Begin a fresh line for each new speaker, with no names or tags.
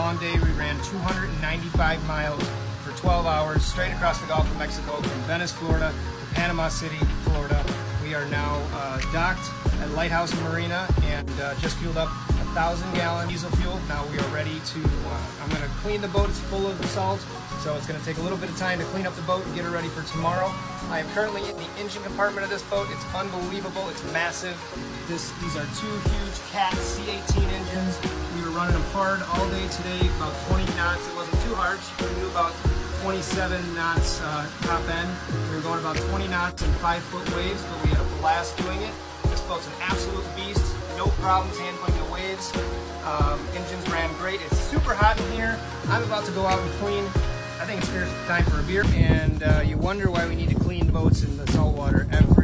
long day. We ran 295 miles for 12 hours straight across the Gulf of Mexico from Venice, Florida to Panama City, Florida. We are now uh, docked at Lighthouse Marina and uh, just fueled up a thousand gallon diesel fuel. Now we are ready to, uh, I'm going to clean the boat. It's full of salt, so it's going to take a little bit of time to clean up the boat and get it ready for tomorrow. I am currently in the engine compartment of this boat. It's unbelievable. It's massive. This, these are two huge Cat C18 engines. Hard all day today, about 20 knots. It wasn't too harsh. We knew about 27 knots uh, top end. We were going about 20 knots in five foot waves, but we had a blast doing it. This boat's an absolute beast. No problems handling the waves. Um, engines ran great. It's super hot in here. I'm about to go out and clean. I think it's time for a beer. And uh, you wonder why we need to clean boats in the saltwater every single